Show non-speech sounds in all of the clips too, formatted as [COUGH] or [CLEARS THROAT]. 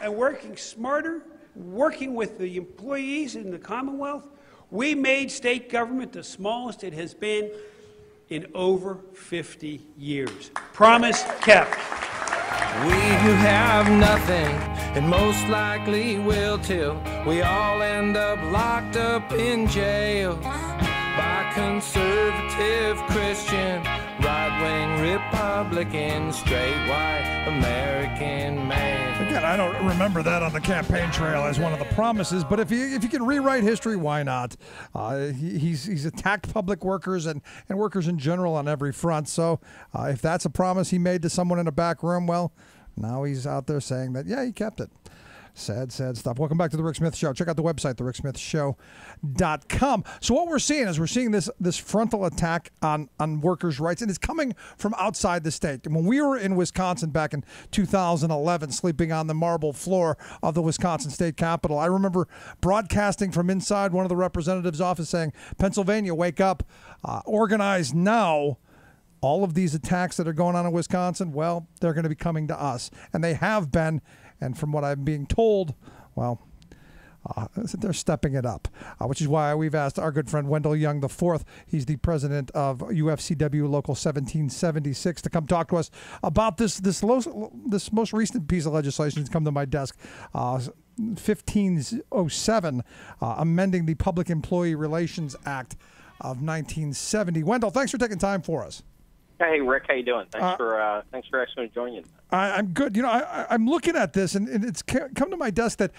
and working smarter, working with the employees in the Commonwealth, we made state government the smallest it has been in over 50 years. Promise kept. We who have nothing, and most likely will till we all end up locked up in jail by conservative Christian, right wing Republican, straight white American man. I don't remember that on the campaign trail as one of the promises, but if you if you can rewrite history, why not? Uh, he, he's he's attacked public workers and, and workers in general on every front. So uh, if that's a promise he made to someone in a back room, well, now he's out there saying that yeah, he kept it. Sad, sad stuff. Welcome back to the Rick Smith Show. Check out the website, thericksmithshow.com. So what we're seeing is we're seeing this this frontal attack on on workers' rights, and it's coming from outside the state. When we were in Wisconsin back in 2011, sleeping on the marble floor of the Wisconsin State Capitol, I remember broadcasting from inside one of the representatives' office saying, "Pennsylvania, wake up! Uh, organize now." all of these attacks that are going on in Wisconsin, well, they're going to be coming to us. And they have been. And from what I'm being told, well, uh, they're stepping it up, uh, which is why we've asked our good friend Wendell Young IV. He's the president of UFCW Local 1776 to come talk to us about this this lo- this most recent piece of legislation that's come to my desk. Uh, 1507, uh, amending the Public Employee Relations Act of 1970. Wendell, thanks for taking time for us. Hey Rick, how you doing? Thanks Uh, for uh, thanks for asking me to join you. I, I'm good. You know, I, I'm looking at this, and, and it's come to my desk that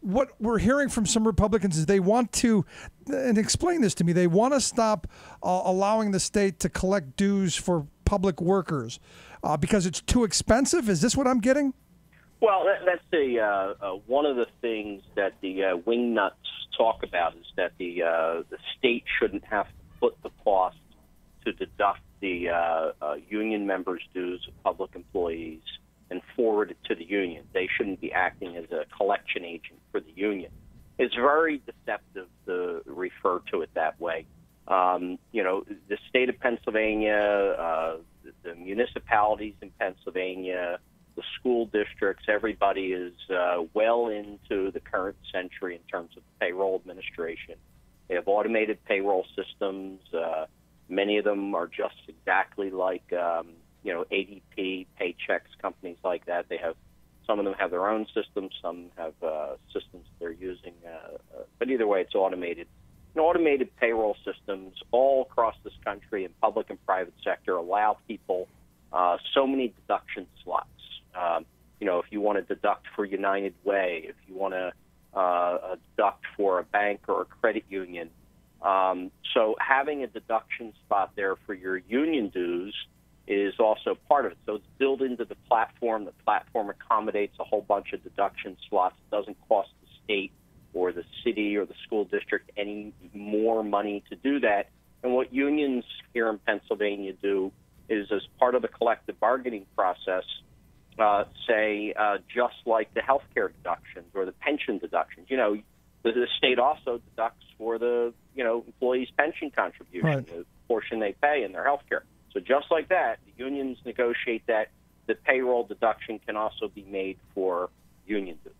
what we're hearing from some Republicans is they want to, and explain this to me, they want to stop uh, allowing the state to collect dues for public workers uh, because it's too expensive. Is this what I'm getting? Well, that, that's the uh, uh, one of the things that the uh, wing nuts talk about is that the uh, the state shouldn't have to put the cost to deduct the uh, uh, union members' dues of public employees and forward it to the union. They shouldn't be acting as a collection agent for the union. It's very deceptive to refer to it that way. Um, you know, the state of Pennsylvania, uh, the, the municipalities in Pennsylvania, the school districts, everybody is uh, well into the current century in terms of payroll administration. They have automated payroll systems. Uh, many of them are just exactly like um, you know ADP, Paychex, companies like that. They have some of them have their own systems, some have uh, systems they're using. Uh, uh, but either way, it's automated. And automated payroll systems all across this country in public and private sector allow people uh, so many deduction slots. Um, you know, if you want to deduct for United Way, if you want to uh, uh, deduct for a bank or a credit union. Um, so having a deduction spot there for your union dues is also part of it. So it's built into the platform. The platform accommodates a whole bunch of deduction slots. It doesn't cost the state or the city or the school district any more money to do that. And what unions here in Pennsylvania do is, as part of the collective bargaining process, uh, say uh, just like the health care deductions or the pension deductions. You know, the, the state also deducts for the you know employees' pension contribution, Right. the portion they pay in their health care. So just like that, the unions negotiate that the payroll deduction can also be made for union dues.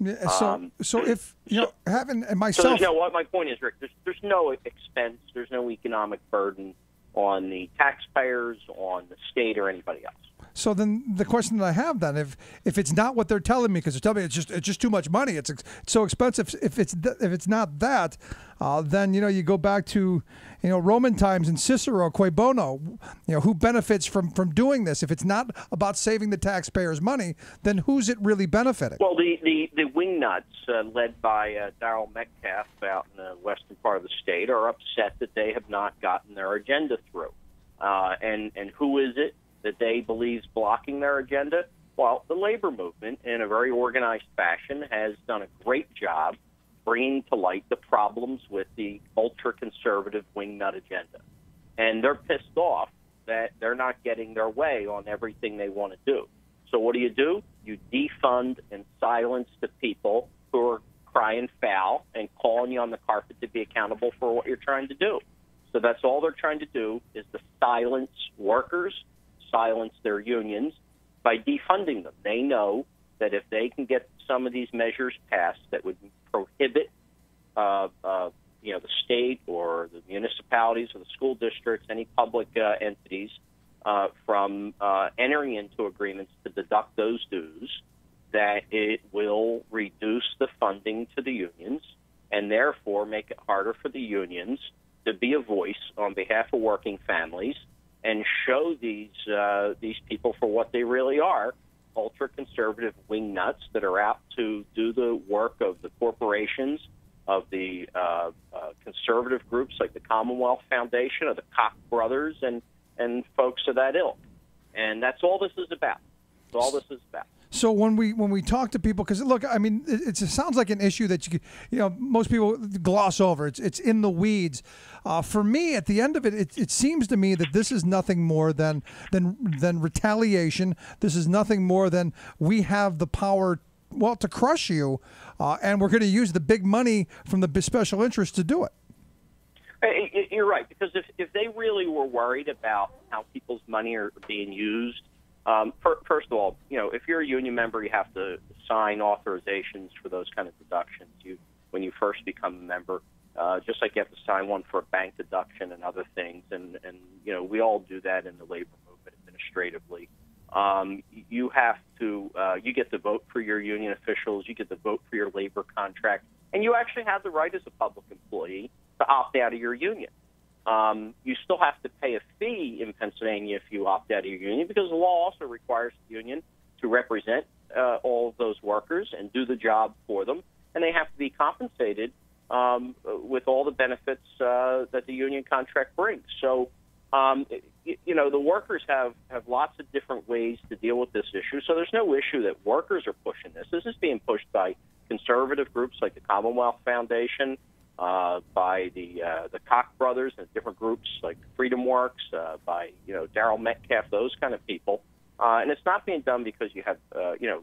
Yeah, So, Um, so if you know, having and So myself, there's no. What my point is, Rick. There's there's no expense. There's no economic burden on the taxpayers, on the state, or anybody else. So then the question that I have then, if if it's not what they're telling me, because they're telling me it's just it's just too much money, it's, it's so expensive. If it's if it's not that, uh, then you know you go back to you know Roman times and Cicero, Quo Bono, you know who benefits from from doing this. If it's not about saving the taxpayers money, then who's it really benefiting? Well, the the the wingnuts, uh, led by uh, Daryl Metcalfe out in the western part of the state, are upset that they have not gotten their agenda through. Uh, and and who is it that they believe is blocking their agenda? Well, the labor movement, in a very organized fashion, has done a great job bringing to light the problems with the ultra conservative wingnut agenda. And they're pissed off that they're not getting their way on everything they want to do. So what do you do? You defund and silence the people who are crying foul and calling you on the carpet to be accountable for what you're trying to do. So that's all they're trying to do is to silence workers, silence their unions by defunding them. They know that if they can get some of these measures passed that would prohibit, uh, uh, you know, the state or the municipalities or the school districts, any public uh, entities, uh, from uh, entering into agreements to deduct those dues, that it will reduce the funding to the unions and therefore make it harder for the unions to be a voice on behalf of working families and show these uh, these people for what they really are ultra conservative wingnuts that are out to do the work of the corporations of the uh, uh, conservative groups like the Commonwealth Foundation or the Koch brothers and and folks of that ilk. And that's all this is about. That's all this is about So when we when we talk to people, because look, I mean, it, it sounds like an issue that you you know most people gloss over. It's it's in the weeds. Uh, for me, at the end of it, it, it seems to me that this is nothing more than than than retaliation. This is nothing more than we have the power. Well, to crush you, uh, and we're going to use the big money from the special interest to do it. You're right because if if they really were worried about how people's money are being used, um, fir- first of all, you know, if you're a union member, you have to sign authorizations for those kind of deductions. You when you first become a member, uh, just like you have to sign one for a bank deduction and other things, and and you know we all do that in the labor movement administratively. Um, you have to uh, you get to vote for your union officials, you get to vote for your labor contract, and you actually have the right as a public employee to opt out of your union. Um, you still have to pay a fee in Pennsylvania if you opt out of your union because the law also requires the union to represent uh, all of those workers and do the job for them, and they have to be compensated um, with all the benefits uh, that the union contract brings. So, um, you know, the workers have, have lots of different ways to deal with this issue. So there's no issue that workers are pushing this. This is being pushed by conservative groups like the Commonwealth Foundation, uh, by the uh, the Koch brothers and different groups like Freedom Works, uh, by you know Daryl Metcalfe, those kind of people. Uh, and it's not being done because you have uh, you know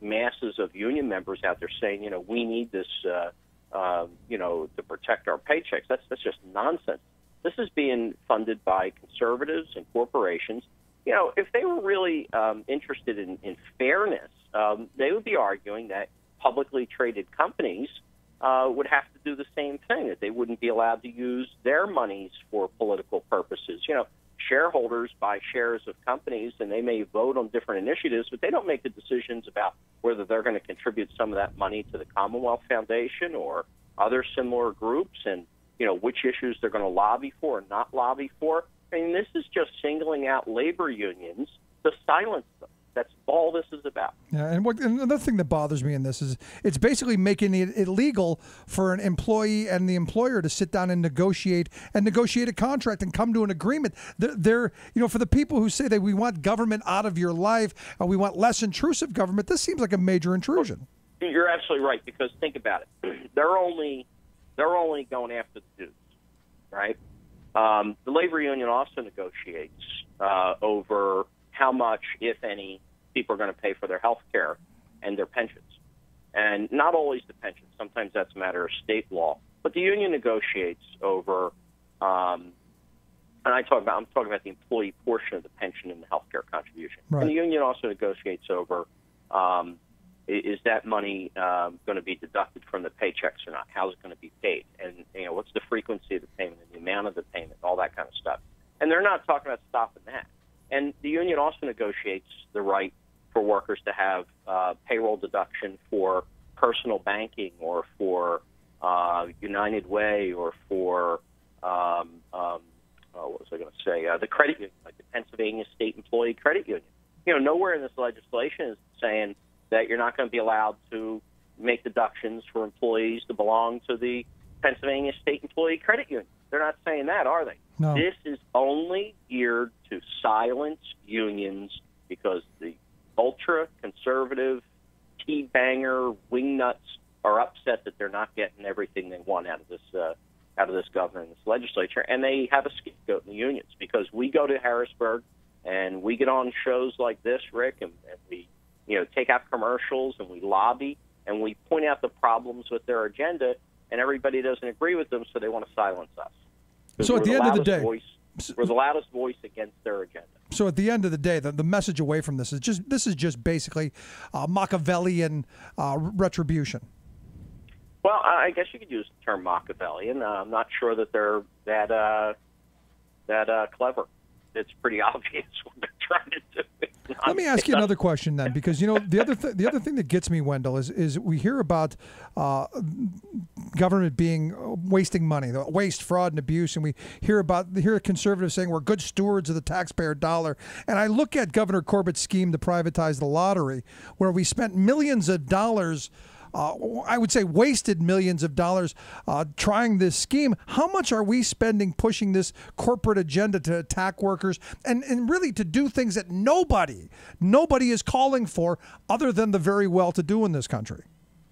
masses of union members out there saying you know we need this uh, uh, you know to protect our paychecks. That's that's just nonsense. This is being funded by conservatives and corporations. You know, if they were really um, interested in, in fairness, um, they would be arguing that publicly traded companies uh, Uh, would have to do the same thing, that they wouldn't be allowed to use their monies for political purposes. You know, shareholders buy shares of companies and they may vote on different initiatives, but they don't make the decisions about whether they're going to contribute some of that money to the Commonwealth Foundation or other similar groups and, you know, which issues they're going to lobby for or not lobby for. I mean, this is just singling out labor unions to silence them. That's all this is about. Yeah, and what and another thing that bothers me in this is it's basically making it illegal for an employee and the employer to sit down and negotiate and negotiate a contract and come to an agreement. They're, they're you know, for the people who say that we want government out of your life and we want less intrusive government, this seems like a major intrusion. You're absolutely right because think about it. [CLEARS THROAT] They're only they're only going after the dudes, right? Um, the labor union also negotiates uh, over how much, if any, people are going to pay for their health care and their pensions. And not always the pensions. Sometimes that's a matter of state law. But the union negotiates over, um, and I talk about I'm talking about the employee portion of the pension and the health care contribution. Right. And the union also negotiates over um, is that money um, going to be deducted from the paychecks or not? How's it going to be paid? And you know, what's the frequency of the payment and the amount of the payment, all that kind of stuff. And they're not talking about stopping that. And the union also negotiates the right for workers to have uh, payroll deduction for personal banking or for uh, United Way or for um, um, oh, what was I going to say? Uh, the credit union, like the Pennsylvania State Employee Credit Union. You know, nowhere in this legislation is saying that you're not going to be allowed to make deductions for employees to belong to the Pennsylvania State Employee Credit Union. They're not saying that, are they? No. This is only geared to silence unions because the ultra conservative tea banger wingnuts are upset that they're not getting everything they want out of this uh, out of this governor and this legislature, and they have a scapegoat in the unions because we go to Harrisburg and we get on shows like this, Rick, and, and we you know take out commercials and we lobby and we point out the problems with their agenda, and everybody doesn't agree with them, so they want to silence us. So at we're the end of the day- voice, we're the loudest voice against their agenda. So at the end of the day, the, the message away from this is just this is just basically uh, Machiavellian uh, retribution. Well, I guess you could use the term Machiavellian. Uh, I'm not sure that they're that uh, that uh, clever. It's pretty [LAUGHS] obvious what trying to do. Let me ask you another question then, because you know the other th- the other thing that gets me, Wendell, is is we hear about uh, government being uh, wasting money, the waste, fraud, and abuse, and we hear about hear conservatives saying we're good stewards of the taxpayer dollar. And I look at Governor Corbett's scheme to privatize the lottery, where we spent millions of dollars uh, I would say wasted millions of dollars uh, trying this scheme. How much are we spending pushing this corporate agenda to attack workers and, and really to do things that nobody, nobody is calling for other than the very well to do in this country?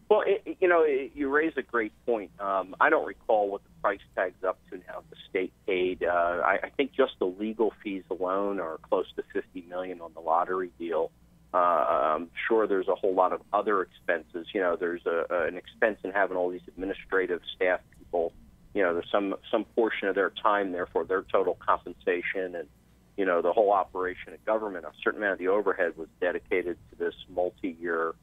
Well, it, you know, it, you raise a great point. Um, I don't recall what the price tag's up to now. The state paid. Uh, I, I think just the legal fees alone are close to 50 million on the lottery deal. Uh, I'm sure there's a whole lot of other expenses. You know, there's a, a, an expense in having all these administrative staff people. You know, there's some some portion of their time, therefore their total compensation, and you know the whole operation of government. A certain amount of the overhead was dedicated to this multi-year,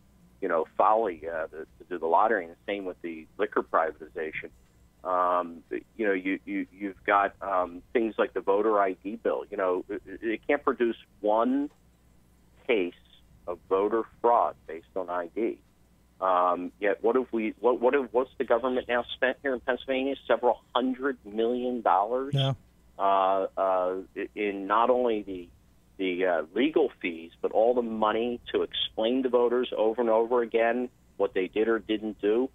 you know, folly uh, to, to do the lottery. And the same with the liquor privatization. Um, you know, you, you you've got um, things like the voter ID bill. You know, it, it can't produce one case of voter fraud based on ID. Um, yet, what have we? What what have, what's the government now spent here in Pennsylvania? Several hundred million dollars Yeah. uh, uh, in not only the the uh, legal fees, but all the money to explain to voters over and over again what they did or didn't do,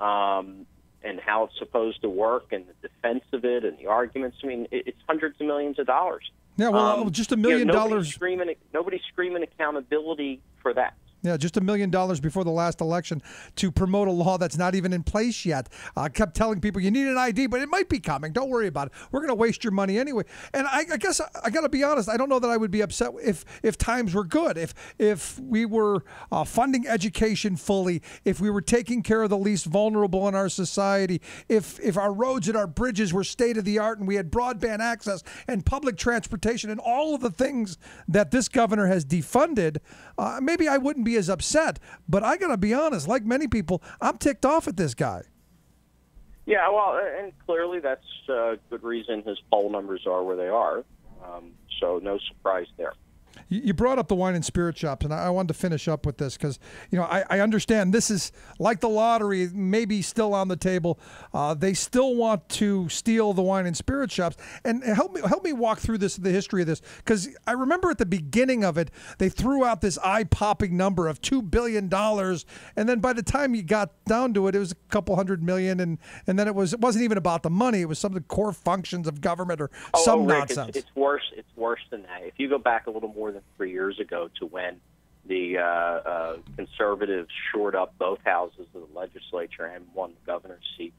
um, and how it's supposed to work, and the defense of it, and the arguments. I mean, it, it's hundreds of millions of dollars. Yeah, well, Um, just a you million know, nobody's dollars. Screaming, nobody's screaming accountability for that. Just a million dollars before the last election to promote a law that's not even in place yet. I kept telling people you need an ID, but it might be coming. Don't worry about it. We're going to waste your money anyway. And I, I guess I, I got to be honest. I don't know that I would be upset if if times were good, if if we were uh, funding education fully, if we were taking care of the least vulnerable in our society, if if our roads and our bridges were state of the art, and we had broadband access and public transportation and all of the things that this governor has defunded. Uh, maybe I wouldn't be as upset, but I got to be honest. Like many people, I'm ticked off at this guy. Yeah, well, and clearly that's a good reason his poll numbers are where they are. Um, so no surprise there. You brought up the wine and spirit shops, and I I wanted to finish up with this because you know I, I understand this is like the lottery, maybe still on the table. Uh, they still want to steal the wine and spirit shops, and help me help me walk through this the history of this because I remember at the beginning of it they threw out this eye popping number of two billion dollars, and then by the time you got down to it, it was a couple hundred million, and and then it was it wasn't even about the money; it was some of the core functions of government or Oh, some oh, Rick, nonsense. It's, it's worse. It's worse than that. If you go back a little more than three years ago to when the uh, uh, conservatives shored up both houses of the legislature and won the governor's seat,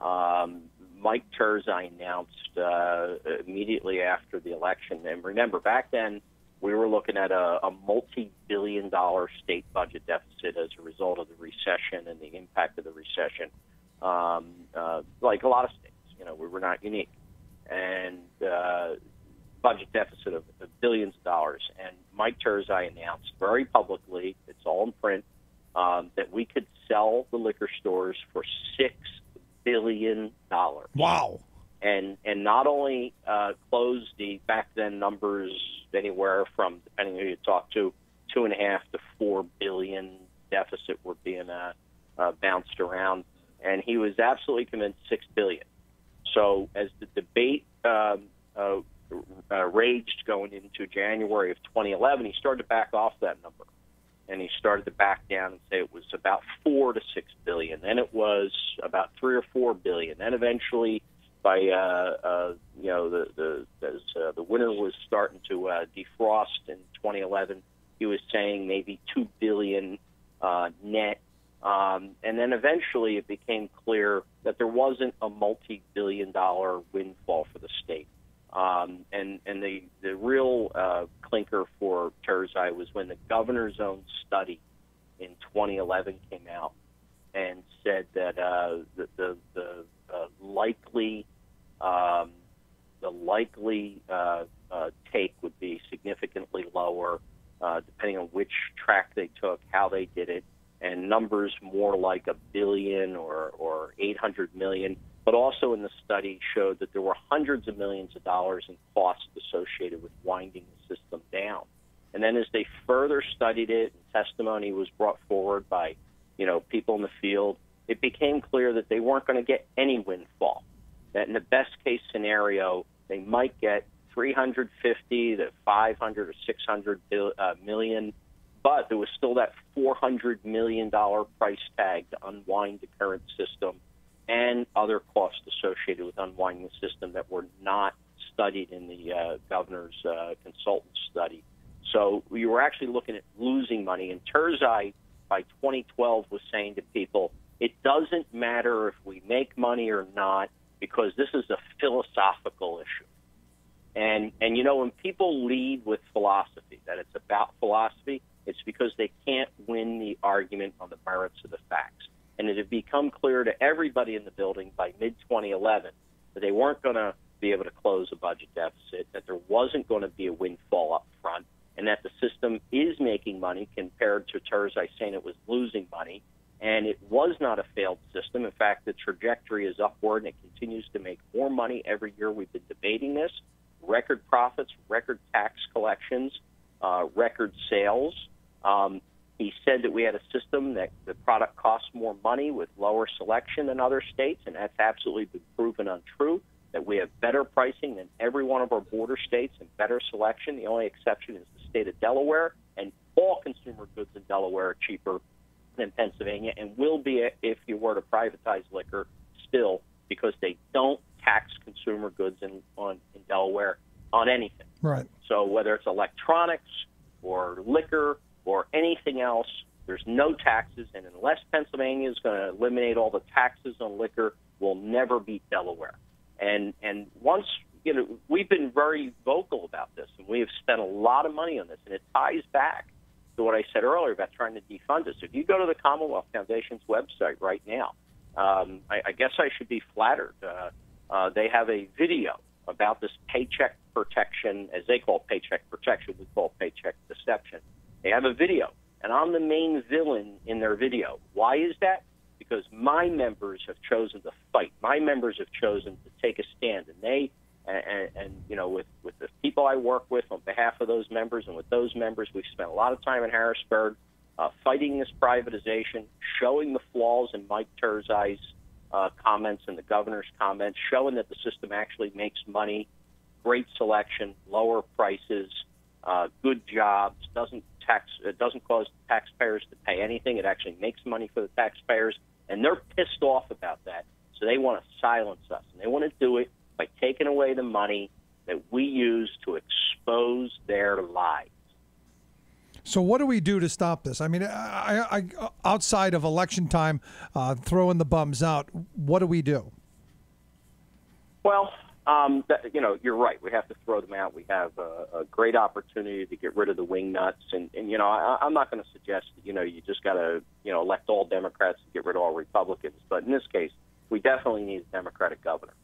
um, Mike Turzai announced uh, immediately after the election. And remember, back then we were looking at a, a multi-billion-dollar state budget deficit as a result of the recession and the impact of the recession. Um, uh, like a lot of states, you know, we were not unique and uh, budget deficit of, of billions of dollars. And Mike Turzai announced very publicly, it's all in print, um, that we could sell the liquor stores for six billion dollars. wow. And and not only uh, close the back then numbers anywhere from depending who you talk to, two and a half to four billion deficit were being uh, uh, bounced around, and he was absolutely convinced six billion. So as the debate um, uh, uh, raged going into January of 2011, he started to back off that number, and he started to back down and say it was about four to six billion. Then it was about three or four billion. Then eventually, by uh, uh, you know the the as uh, the winter was starting to uh, defrost in 2011, he was saying maybe two billion uh, net. Um, and then eventually it became clear that there wasn't a multi-billion dollar windfall for the state. Um, and and the, the real uh, clinker for Turzai was when the governor's own study in 2011 came out and said that uh, the, the, the uh, likely um, the likely uh, uh, take would be significantly lower, uh, depending on which track they took, how they did it, and numbers more like a billion or, or 800 million. But also in the study showed that there were hundreds of millions of dollars in costs associated with winding the system down. And then as they further studied it, testimony was brought forward by, you know, people in the field, it became clear that they weren't going to get any windfall. That in the best case scenario, they might get 350 to 500 or 600 bil, uh, million, but there was still that 400 million dollar price tag to unwind the current system and other costs associated with unwinding the system that were not studied in the uh, governor's uh, consultant study. So we were actually looking at losing money. And Turzai, by 2012, was saying to people, it doesn't matter if we make money or not because this is a philosophical issue. And and you know when people lead with philosophy that it's about philosophy, it's because they can't win the argument on the merits of the facts. And it had become clear to everybody in the building by mid 2011 that they weren't going to be able to close a budget deficit, that there wasn't going to be a windfall up front, and that the system is making money compared to Turzai saying it was losing money. And it was not a failed system. In fact, the trajectory is upward and it continues to make more money every year. We've been debating this. Record profits, record tax collections, uh, record sales. Um, he said that we had a system that the product costs more money with lower selection than other states, and that's absolutely been proven untrue. That we have better pricing than every one of our border states and better selection. The only exception is the state of Delaware, and all consumer goods in Delaware are cheaper than Pennsylvania and will be if you were to privatize liquor still because they don't tax consumer goods in on in Delaware on anything. Right. So whether it's electronics or liquor or anything else, there's no taxes, and unless Pennsylvania is going to eliminate all the taxes on liquor, we'll never beat Delaware. And and once you know, we've been very vocal about this, and we have spent a lot of money on this, and it ties back to what I said earlier about trying to defund us. If you go to the Commonwealth Foundation's website right now, um, I, I guess I should be flattered. Uh, uh, they have a video about this paycheck protection, as they call paycheck protection, we call paycheck deception. They have a video, and I'm the main villain in their video. Why is that? Because my members have chosen to fight. My members have chosen to take a stand, and they and, and you know, with with the people I work with on behalf of those members, and with those members, we've spent a lot of time in Harrisburg uh, fighting this privatization, showing the flaws in Mike Turzai's uh, comments and the governor's comments, showing that the system actually makes money, great selection, lower prices, uh, good jobs, doesn't tax, it doesn't cause taxpayers to pay anything. It actually makes money for the taxpayers, and they're pissed off about that. So they want to silence us, and they want to do it by taking away the money that we use to expose their lies. So what do we do to stop this? I mean, I, I, outside of election time, uh, throwing the bums out, what do we do? Well, um, that, you know, you're right. We have to throw them out. We have a, a great opportunity to get rid of the wing nuts, and, and you know, I, I'm not going to suggest that you know you just got to you know elect all Democrats and get rid of all Republicans. But in this case, we definitely need a Democratic governor.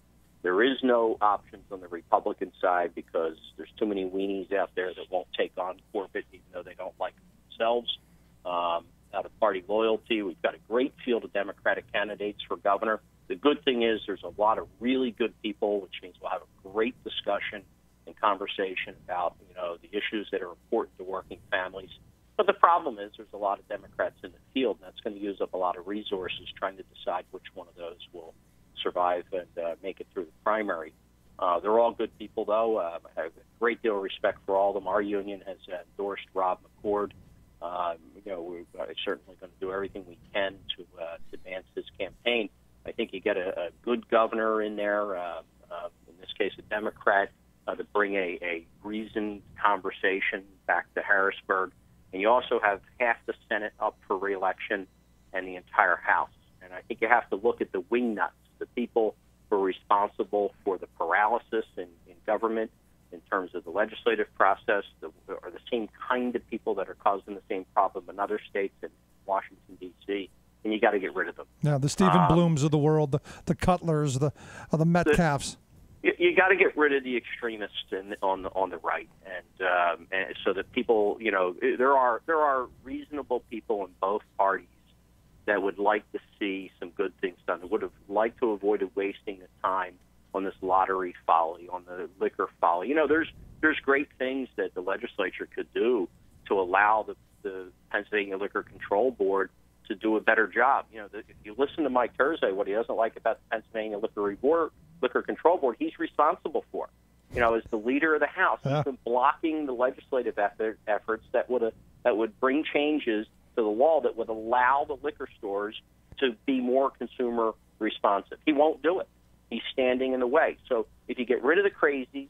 There is no options on the Republican side because there's too many weenies out there that won't take on Corbett, even though they don't like themselves. Um, out of party loyalty, we've got a great field of Democratic candidates for governor. The good thing is there's a lot of really good people, which means we'll have a great discussion and conversation about you know the issues that are important to working families. But the problem is there's a lot of Democrats in the field, and that's going to use up a lot of resources trying to decide which one of those will survive and uh, make it through the primary. Uh, they're all good people, though. Uh, I have a great deal of respect for all of them. Our union has endorsed Rob McCord. Um, you know, we're uh, certainly going to do everything we can to, uh, to advance his campaign. I think you get a, a good governor in there, uh, uh, in this case, a Democrat, uh, to bring a, a reasoned conversation back to Harrisburg. And you also have half the Senate up for reelection and the entire House. And I think you have to look at the wingnuts the people who are responsible for the paralysis in, in government in terms of the legislative process the, are the same kind of people that are causing the same problem in other states and Washington D.C. And you got to get rid of them. Yeah, the Stephen um, Blooms of the world, the the Cutlers, the uh, the Metcalfes. you, you got to get rid of the extremists in, on the on the right, and, um, and so that people, you know, there are there are reasonable people in both parties that would like to see some good things done. Would have liked to avoid wasting the time on this lottery folly, on the liquor folly. You know, there's there's great things that the legislature could do to allow the, the Pennsylvania Liquor Control Board to do a better job. You know, the, if you listen to Mike Turzai, what he doesn't like about the Pennsylvania Liquor Board, Liquor Control Board, he's responsible for. You know, as the leader of the House, Yeah. he's been blocking the legislative effort, efforts that would that would bring changes to the law that would allow the liquor stores to be more consumer responsive. He won't do it. He's standing in the way. So if you get rid of the crazies,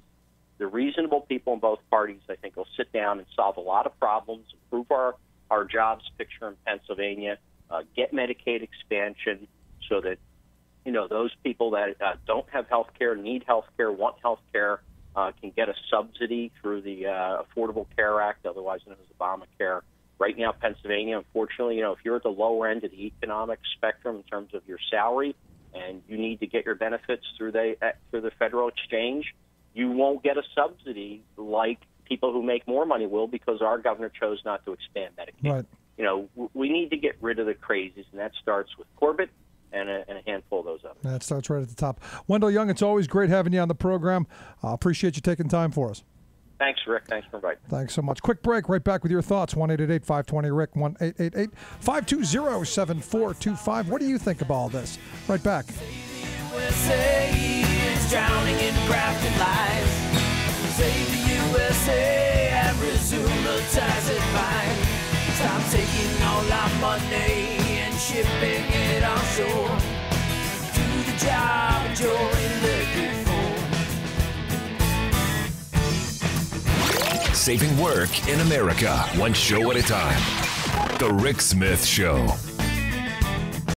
the reasonable people in both parties, I think, will sit down and solve a lot of problems, improve our, our jobs picture in Pennsylvania, uh, get Medicaid expansion so that, you know, those people that uh, don't have health care, need health care, want health care, uh, can get a subsidy through the uh, Affordable Care Act, otherwise known as Obamacare. Right now, Pennsylvania, unfortunately, you know, if you're at the lower end of the economic spectrum in terms of your salary, and you need to get your benefits through the uh, through the federal exchange, you won't get a subsidy like people who make more money will because our governor chose not to expand Medicaid. Right. You know, we need to get rid of the crazies, and that starts with Corbett and a, and a handful of those others. That starts right at the top. Wendell Young, it's always great having you on the program. I appreciate you taking time for us. Thanks, Rick. Thanks for inviting. me. Thanks so much. Quick break. Right back with your thoughts. 1 520 Rick. 1 520 7425. What do you think of all this? Right back. USA is drowning in crafted lies. Save the USA and resume the ties. Stop taking all our money and shipping it offshore. Do the job, Saving work in America, one show at a time. The Rick Smith Show.